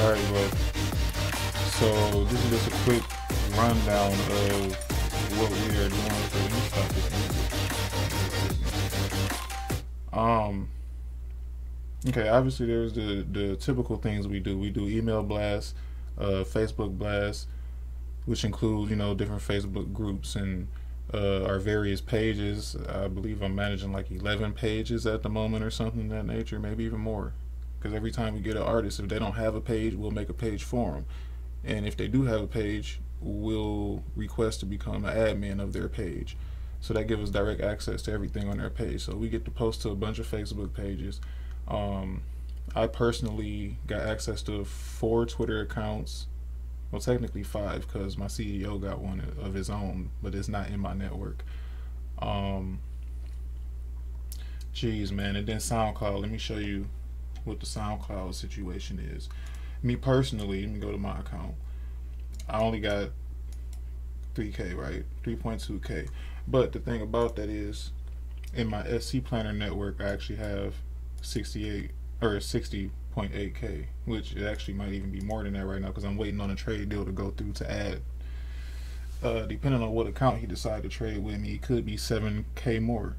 Alright, well, so this is just a quick rundown of what we are doing for the stop Um, okay, obviously there's the, the typical things we do. We do email blasts, uh, Facebook blasts, which include, you know, different Facebook groups and uh, our various pages. I believe I'm managing like 11 pages at the moment or something of that nature, maybe even more. Because every time we get an artist, if they don't have a page, we'll make a page for them. And if they do have a page, we'll request to become an admin of their page. So that gives us direct access to everything on their page. So we get to post to a bunch of Facebook pages. Um, I personally got access to four Twitter accounts. Well, technically five because my CEO got one of his own, but it's not in my network. Um, geez, man. And then SoundCloud. Let me show you what the SoundCloud situation is. Me personally, let me go to my account. I only got 3K, right? 3.2K. But the thing about that is, in my SC Planner network, I actually have 68 or 60.8K, which it actually might even be more than that right now because I'm waiting on a trade deal to go through to add. Uh, depending on what account he decided to trade with me, it could be 7K more.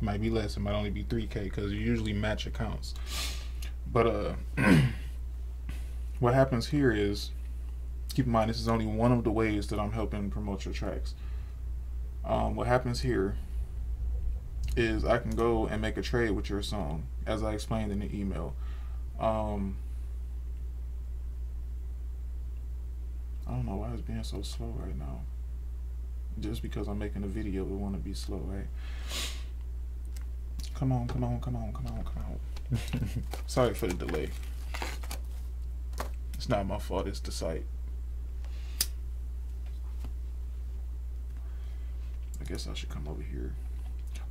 Might be less. It might only be 3K because you usually match accounts. But uh, what happens here is keep in mind this is only one of the ways that I'm helping promote your tracks. Um, what happens here is I can go and make a trade with your song, as I explained in the email. Um, I don't know why it's being so slow right now. Just because I'm making a video, it want to be slow, right? Come on, come on, come on, come on, come on. Sorry for the delay. It's not my fault, it's the site. I guess I should come over here.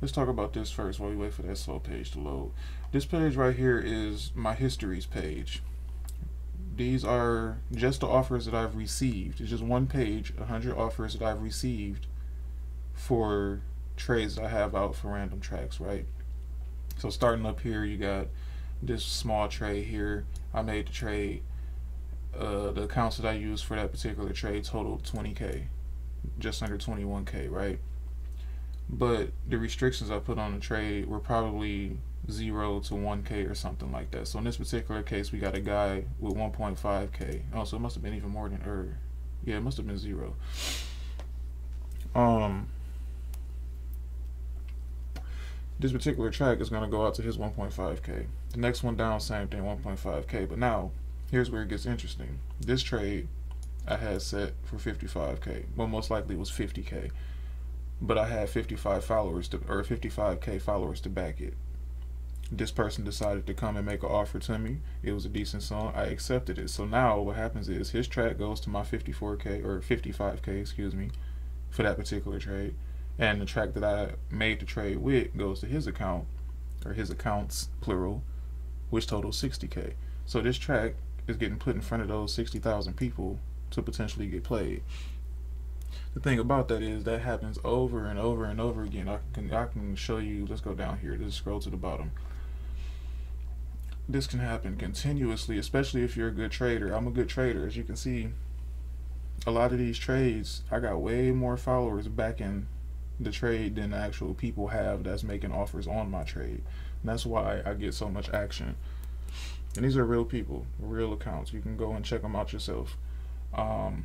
Let's talk about this first while we wait for that slow page to load. This page right here is my histories page. These are just the offers that I've received. It's just one page, 100 offers that I've received for trades that I have out for random tracks, right? So starting up here, you got this small trade here. I made the trade. Uh, the accounts that I used for that particular trade totaled 20k, just under 21k, right? but the restrictions I put on the trade were probably zero to 1k or something like that. So in this particular case, we got a guy with 1.5k. Oh, so it must have been even more than er. Yeah, it must have been zero. Um, this particular track is gonna go out to his 1.5k. The next one down, same thing, 1.5k. But now, here's where it gets interesting. This trade I had set for 55k. Well, most likely it was 50k but I had 55 followers to, or 55k followers to back it. This person decided to come and make an offer to me. It was a decent song. I accepted it. So now what happens is his track goes to my 54k or 55k, excuse me, for that particular trade, and the track that I made the trade with goes to his account or his accounts plural, which totals 60k. So this track is getting put in front of those 60,000 people to potentially get played the thing about that is that happens over and over and over again. I can I can show you. Let's go down here. Just scroll to the bottom. This can happen continuously, especially if you're a good trader. I'm a good trader, as you can see. A lot of these trades, I got way more followers backing the trade than the actual people have that's making offers on my trade. And that's why I get so much action. And these are real people, real accounts. You can go and check them out yourself. Um,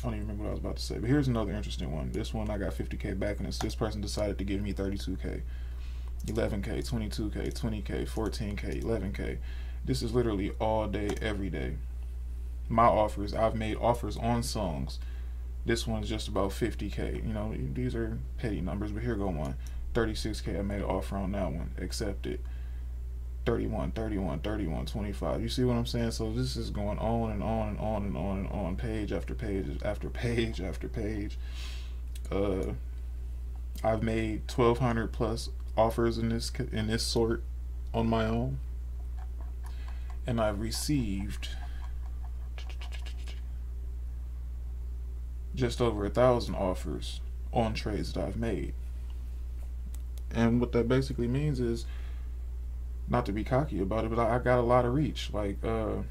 I don't even remember what I was about to say. But here's another interesting one. This one I got 50k back, and it's this person decided to give me 32k, 11k, 22k, 20k, 14k, 11k. This is literally all day, every day. My offers, I've made offers on songs. This one's just about 50k. You know, these are petty numbers, but here go one. 36k. I made an offer on that one. Accepted. 31, 31, 31, 25. You see what I'm saying? So this is going on and on and on and on and on, page after page after page after page. Uh, I've made 1,200 plus offers in this in this sort on my own, and I've received just over a thousand offers on trades that I've made. And what that basically means is not to be cocky about it, but I, got a lot of reach. Like, uh,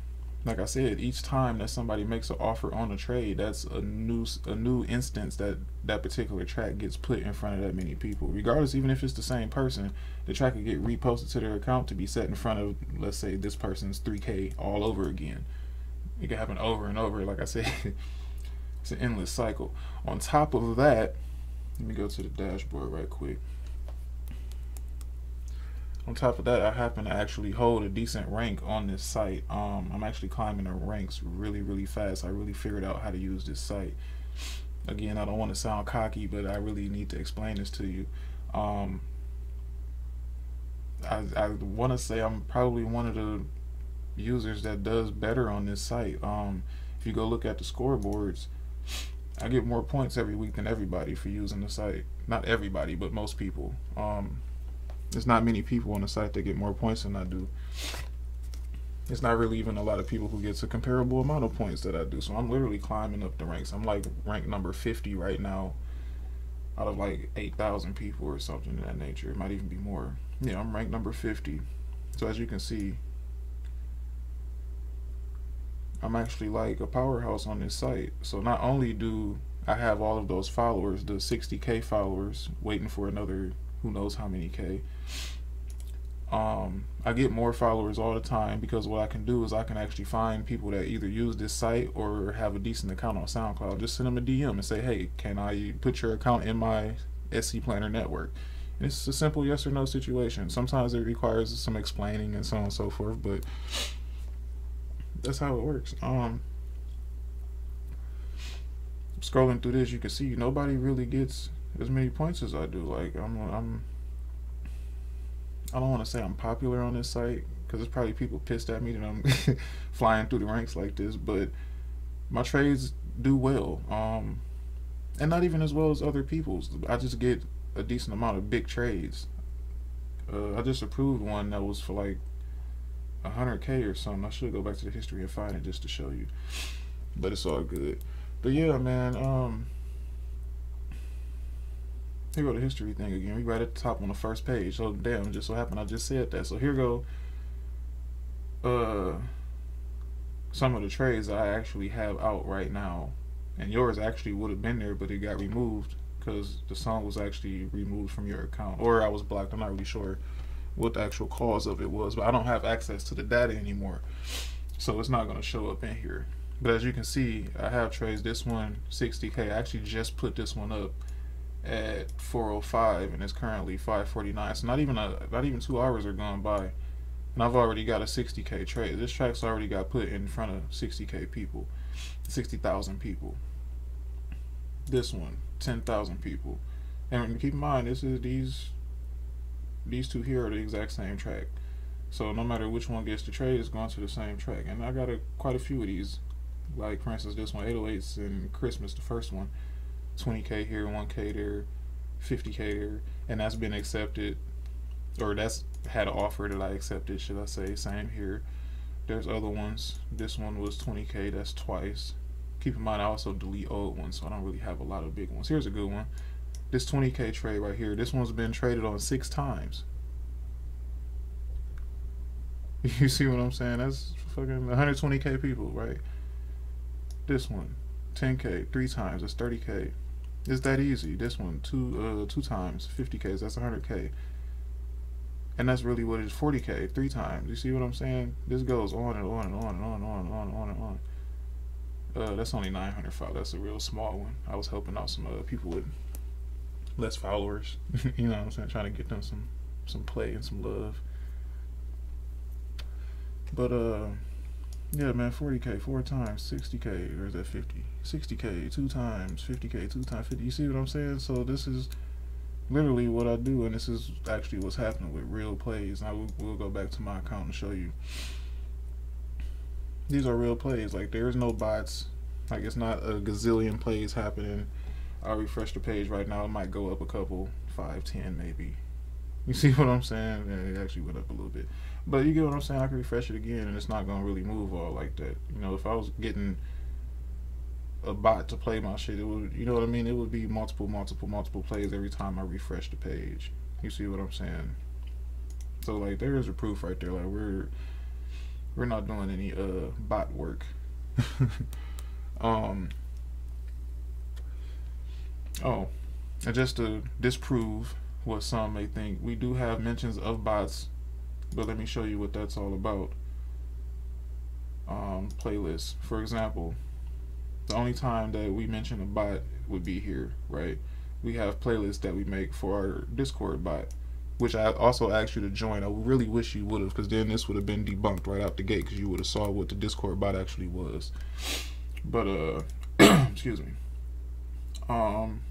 like I said, each time that somebody makes an offer on a trade, that's a new a new instance that that particular track gets put in front of that many people. Regardless, even if it's the same person, the track could get reposted to their account to be set in front of, let's say, this person's 3K all over again. It can happen over and over. Like I said, it's an endless cycle. On top of that, let me go to the dashboard right quick on top of that, I happen to actually hold a decent rank on this site. Um, I'm actually climbing the ranks really, really fast. I really figured out how to use this site. Again, I don't want to sound cocky, but I really need to explain this to you. Um, I, I want to say I'm probably one of the users that does better on this site. Um, if you go look at the scoreboards, I get more points every week than everybody for using the site. Not everybody, but most people. Um, there's not many people on the site that get more points than I do. It's not really even a lot of people who gets a comparable amount of points that I do. So I'm literally climbing up the ranks. I'm like rank number 50 right now out of like 8,000 people or something of that nature. It might even be more. Yeah, I'm ranked number 50. So as you can see, I'm actually like a powerhouse on this site. So not only do I have all of those followers, the 60k followers, waiting for another who knows how many K. Um, I get more followers all the time because what I can do is I can actually find people that either use this site or have a decent account on SoundCloud. Just send them a DM and say, hey, can I put your account in my SC Planner network? And it's a simple yes or no situation. Sometimes it requires some explaining and so on and so forth, but that's how it works. Um, scrolling through this, you can see nobody really gets as many points as I do. Like I'm, I'm. I don't want to say I'm popular on this site because there's probably people pissed at me that I'm flying through the ranks like this. But my trades do well, um, and not even as well as other people's. I just get a decent amount of big trades. Uh, I just approved one that was for like 100k or something. I should go back to the history and find it just to show you. But it's all good. But yeah, man. Um, here go the history thing again. We right at the top on the first page. So damn, just so happened I just said that. So here go uh some of the trades I actually have out right now. And yours actually would have been there, but it got removed because the song was actually removed from your account. Or I was blocked. I'm not really sure what the actual cause of it was, but I don't have access to the data anymore. So it's not going to show up in here. But as you can see, I have trades. This one, 60K. I actually just put this one up at 405 and it's currently 549 so not even a not even two hours are gone by and I've already got a 60k trade this track's already got put in front of 60k people 60,000 people this one 10,000 people and keep in mind this is these these two here are the exact same track so no matter which one gets the trade it's going to the same track and I got a quite a few of these like for instance this one 808s and Christmas the first one 20k here, 1k there, 50k there, and that's been accepted, or that's had an offer that I accepted, should I say? Same here. There's other ones. This one was 20k. That's twice. Keep in mind, I also delete old ones, so I don't really have a lot of big ones. Here's a good one. This 20k trade right here. This one's been traded on six times. You see what I'm saying? That's fucking 120k people, right? This one, 10k, three times. That's 30k. It's that easy. This one, two uh, two times, 50k, that's 100k. And that's really what it is, 40k, three times. You see what I'm saying? This goes on and on and on and on and on and on and on and on. Uh, that's only 900 followers. That's a real small one. I was helping out some other people with less followers. you know what I'm saying? Trying to get them some some play and some love. But uh yeah, man, 40k four times, 60k, or is that 50? 60k two times, 50k two times, 50. You see what I'm saying? So this is literally what I do, and this is actually what's happening with real plays. And I will we'll go back to my account and show you. These are real plays. Like there's no bots. Like it's not a gazillion plays happening. I'll refresh the page right now. It might go up a couple, five, ten, maybe. You see what I'm saying? Yeah, it actually went up a little bit. But you get what I'm saying? I can refresh it again and it's not going to really move all like that. You know, if I was getting a bot to play my shit, it would, you know what I mean? It would be multiple, multiple, multiple plays every time I refresh the page. You see what I'm saying? So like there is a proof right there. Like we're we're not doing any uh bot work. um oh, and just to disprove what some may think, we do have mentions of bots, but let me show you what that's all about. Um, playlist, for example, the only time that we mention a bot would be here, right? We have playlists that we make for our Discord bot, which I also asked you to join. I really wish you would have, because then this would have been debunked right out the gate, because you would have saw what the Discord bot actually was. But uh, excuse me. Um,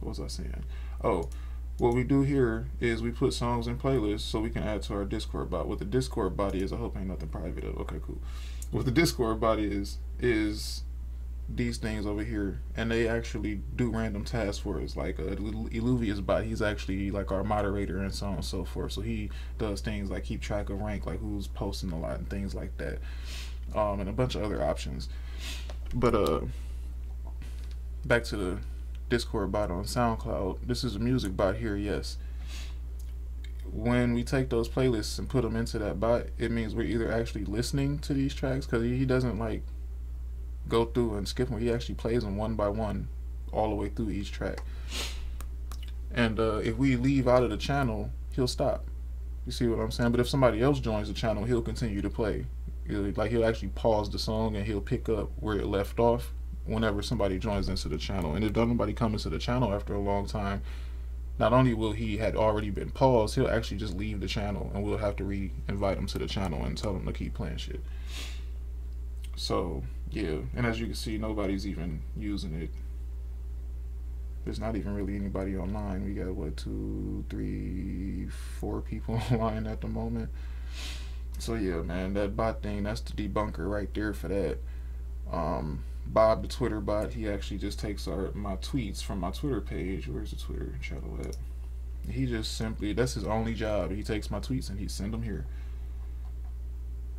what was I saying? Oh, what we do here is we put songs in playlists so we can add to our Discord bot. What the Discord body is, I hope ain't nothing private of. Okay, cool. What the Discord body is is these things over here, and they actually do random tasks for us. Like a little Illuvius bot, he's actually like our moderator and so on and so forth. So he does things like keep track of rank, like who's posting a lot and things like that, um, and a bunch of other options. But uh, back to the Discord bot on SoundCloud. This is a music bot here, yes. When we take those playlists and put them into that bot, it means we're either actually listening to these tracks because he doesn't like go through and skip them. He actually plays them one by one all the way through each track. And uh, if we leave out of the channel, he'll stop. You see what I'm saying? But if somebody else joins the channel, he'll continue to play. Like he'll actually pause the song and he'll pick up where it left off whenever somebody joins into the channel. And if nobody comes into the channel after a long time, not only will he had already been paused, he'll actually just leave the channel and we'll have to re-invite him to the channel and tell him to keep playing shit. So yeah, and as you can see, nobody's even using it. There's not even really anybody online. We got what two, three, four people online at the moment. So yeah, man, that bot thing, that's the debunker right there for that. Um, Bob, the Twitter bot, he actually just takes our my tweets from my Twitter page. Where's the Twitter channel at? He just simply that's his only job. He takes my tweets and he send them here.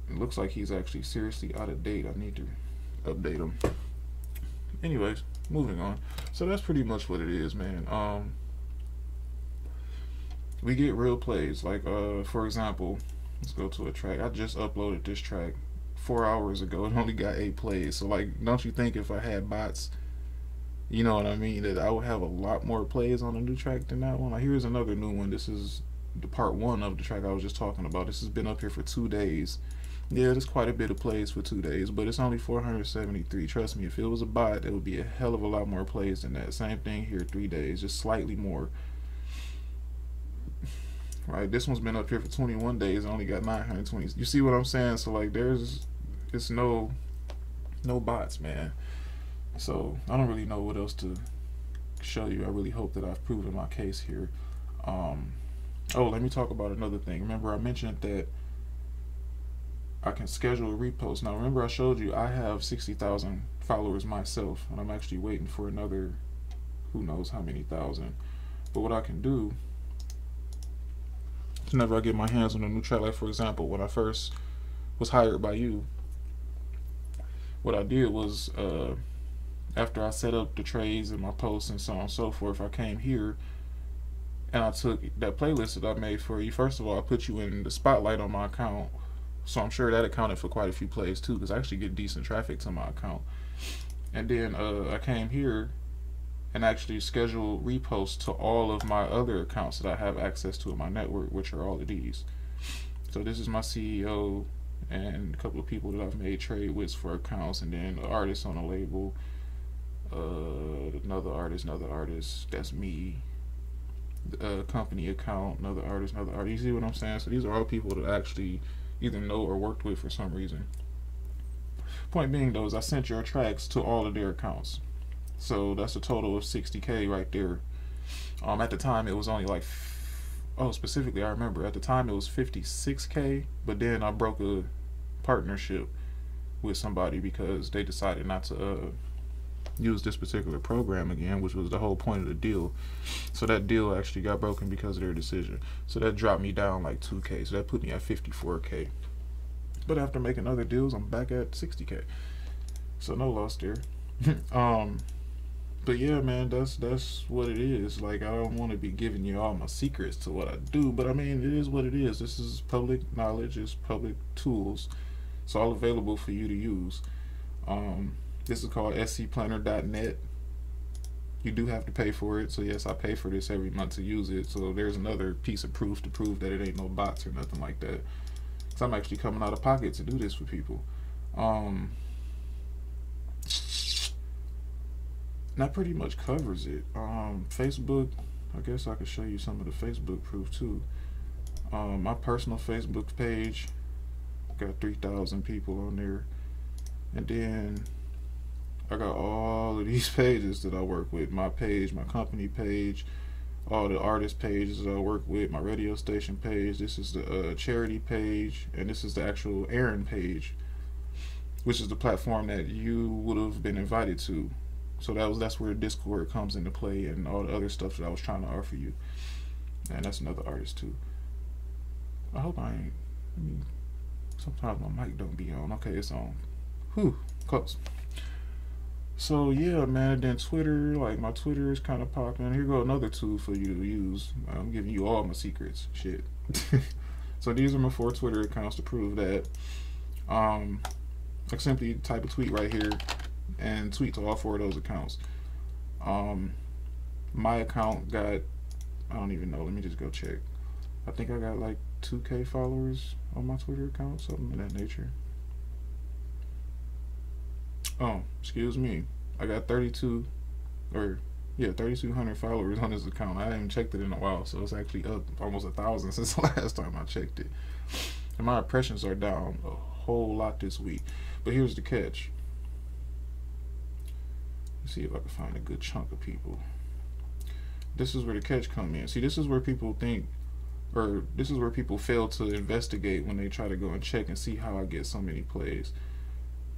It looks like he's actually seriously out of date. I need to update him. Anyways, moving on. So that's pretty much what it is, man. Um, we get real plays. Like, uh, for example, let's go to a track. I just uploaded this track four hours ago. It only got eight plays. So like, don't you think if I had bots, you know what I mean, that I would have a lot more plays on a new track than that one. Like, here's another new one. This is the part one of the track I was just talking about. This has been up here for two days. Yeah, there's quite a bit of plays for two days, but it's only 473. Trust me, if it was a bot, it would be a hell of a lot more plays than that. Same thing here, three days, just slightly more. Right, this one's been up here for 21 days, only got 920. You see what I'm saying? So like, there's it's no no bots, man. So I don't really know what else to show you. I really hope that I've proven my case here. Um, oh, let me talk about another thing. Remember, I mentioned that I can schedule a repost. Now, remember, I showed you I have 60,000 followers myself, and I'm actually waiting for another who knows how many thousand. But what I can do, whenever I get my hands on a new track, like for example, when I first was hired by you, what I did was uh, after I set up the trades and my posts and so on and so forth, I came here and I took that playlist that I made for you. First of all, I put you in the spotlight on my account, so I'm sure that accounted for quite a few plays too, because I actually get decent traffic to my account. And then uh, I came here and actually scheduled reposts to all of my other accounts that I have access to in my network, which are all of these. So this is my CEO, and a couple of people that I've made trade with for accounts, and then an artist on a label, uh, another artist, another artist. That's me. A company account, another artist, another artist. You see what I'm saying? So these are all people that I actually either know or worked with for some reason. Point being though is I sent your tracks to all of their accounts. So that's a total of 60k right there. Um, at the time it was only like oh specifically I remember at the time it was 56k, but then I broke a partnership with somebody because they decided not to uh, use this particular program again, which was the whole point of the deal. So that deal actually got broken because of their decision. So that dropped me down like 2K. So that put me at 54K. But after making other deals, I'm back at 60K. So no loss there. um, but yeah, man, that's that's what it is. Like I don't want to be giving you all my secrets to what I do, but I mean it is what it is. This is public knowledge, it's public tools. It's all available for you to use. Um, this is called scplanner.net. You do have to pay for it, so yes, I pay for this every month to use it. So there's another piece of proof to prove that it ain't no bots or nothing like that. So I'm actually coming out of pocket to do this for people. Um, that pretty much covers it. Um, Facebook, I guess I could show you some of the Facebook proof too. Um, my personal Facebook page got 3,000 people on there. And then I got all of these pages that I work with. My page, my company page, all the artist pages that I work with, my radio station page. This is the uh, charity page, and this is the actual ARAN page, which is the platform that you would have been invited to. So that was that's where Discord comes into play and all the other stuff that I was trying to offer you. And that's another artist too. I hope I ain't. I mean, sometimes my mic don't be on. Okay, it's on. Whew, close. So yeah, man. Then Twitter, like my Twitter is kind of popping. Here go another tool for you to use. I'm giving you all my secrets. Shit. so these are my four Twitter accounts to prove that. Um, I simply type a tweet right here and tweet to all four of those accounts. Um, my account got, I don't even know. Let me just go check. I think I got like 2K followers on my Twitter account, something of that nature. Oh, excuse me. I got 32, or yeah, 3,200 followers on this account. I haven't checked it in a while, so it's actually up almost a thousand since the last time I checked it. And my impressions are down a whole lot this week. But here's the catch. Let's see if I can find a good chunk of people. This is where the catch come in. See, this is where people think, or this is where people fail to investigate when they try to go and check and see how I get so many plays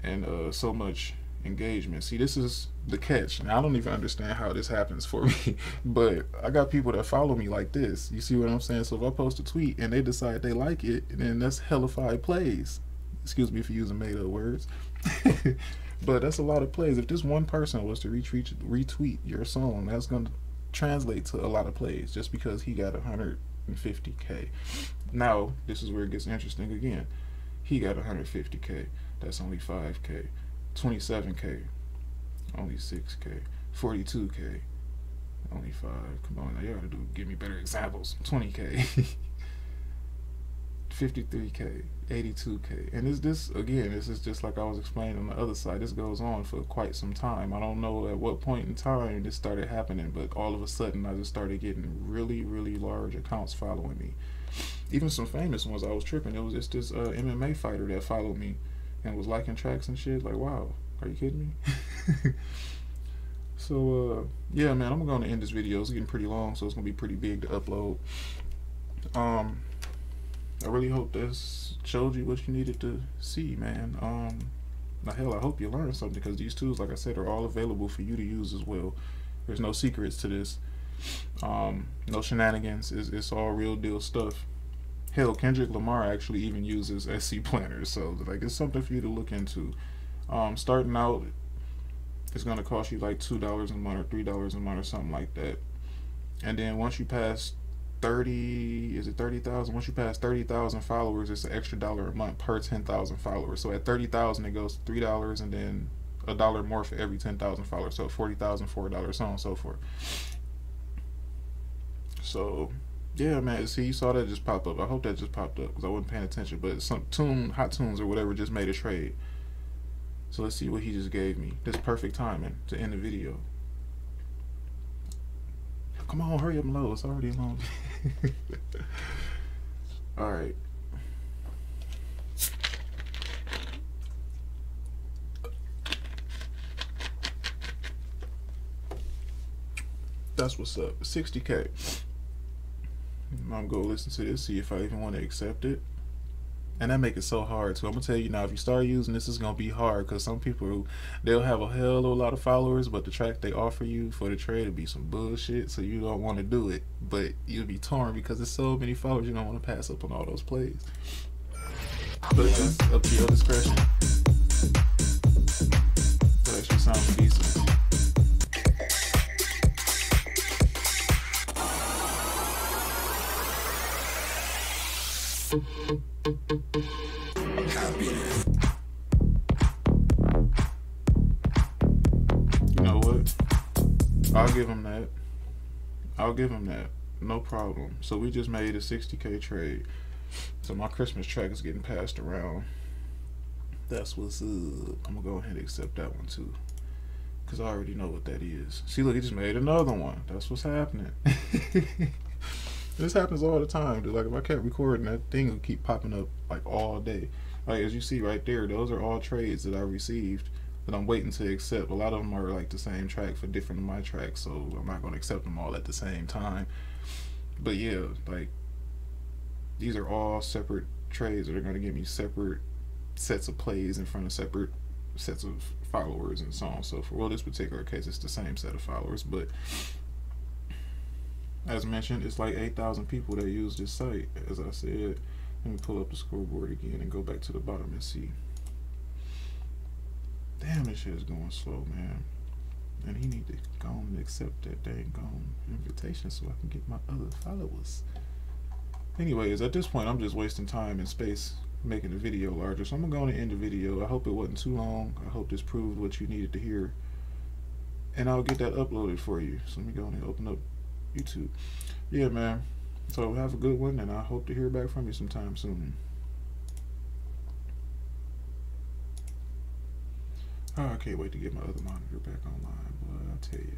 and uh, so much engagement. See, this is the catch. Now, I don't even understand how this happens for me, but I got people that follow me like this. You see what I'm saying? So if I post a tweet and they decide they like it, then that's hellified plays. Excuse me for using made up words. But that's a lot of plays. If this one person was to retweet retweet your song, that's gonna translate to a lot of plays just because he got 150k. Now this is where it gets interesting again. He got 150k. That's only 5k. 27k. Only 6k. 42k. Only five. Come on, now you gotta do give me better examples. 20k. 53k, 82k, and is this again? This is just like I was explaining on the other side. This goes on for quite some time. I don't know at what point in time this started happening, but all of a sudden I just started getting really, really large accounts following me. Even some famous ones. I was tripping. It was just this uh, MMA fighter that followed me and was liking tracks and shit. Like, wow, are you kidding me? so uh, yeah, man, I'm gonna end this video. It's getting pretty long, so it's gonna be pretty big to upload. Um I really hope this showed you what you needed to see, man. Um, now, hell, I hope you learned something because these tools, like I said, are all available for you to use as well. There's no secrets to this. Um, no shenanigans. It's, it's all real deal stuff. Hell, Kendrick Lamar actually even uses SC planners, so like it's something for you to look into. Um, starting out, it's gonna cost you like two dollars a month or three dollars a month or something like that. And then once you pass 30 is it 30,000 once you pass 30,000 followers it's an extra dollar a month per 10,000 followers. So at 30,000 it goes three dollars and then a dollar more for every 10,000 followers. So 40,000 four dollars so on and so forth. So yeah man see you saw that just pop up. I hope that just popped up because I wasn't paying attention but some tune hot tunes or whatever just made a trade. So let's see what he just gave me. This perfect timing to end the video. Come on, hurry up and load. It's already long. All right. That's what's up. 60k. I'm gonna go listen to this, see if I even want to accept it and that make it so hard too. I'm gonna tell you now, if you start using this, it's gonna be hard because some people they'll have a hell of a lot of followers, but the track they offer you for the trade will be some bullshit, so you don't want to do it. But you'll be torn because there's so many followers, you don't want to pass up on all those plays. But that's up to your discretion. That actually sounds decent. Thank you know what? I'll give him that. I'll give him that. No problem. So we just made a 60k trade. So my Christmas track is getting passed around. That's what's up. I'm gonna go ahead and accept that one too. Cause I already know what that is. See, look, he just made another one. That's what's happening. this happens all the time, dude. Like if I kept recording, that thing would keep popping up like all day. Like as you see right there, those are all trades that I received that I'm waiting to accept. A lot of them are like the same track for different of my tracks, so I'm not gonna accept them all at the same time. But yeah, like these are all separate trades that are gonna give me separate sets of plays in front of separate sets of followers and so on and so forth. Well, this particular case, it's the same set of followers, but as mentioned, it's like 8,000 people that use this site. As I said, let me pull up the scoreboard again and go back to the bottom and see. Damn, this shit is going slow, man. And he need to go and accept that dang gone invitation so I can get my other followers. Anyways, at this point, I'm just wasting time and space making the video larger. So I'm gonna go and end the video. I hope it wasn't too long. I hope this proved what you needed to hear. And I'll get that uploaded for you. So let me go and open up YouTube. Yeah, man. So have a good one, and I hope to hear back from you sometime soon. Oh, I can't wait to get my other monitor back online, but I'll tell you.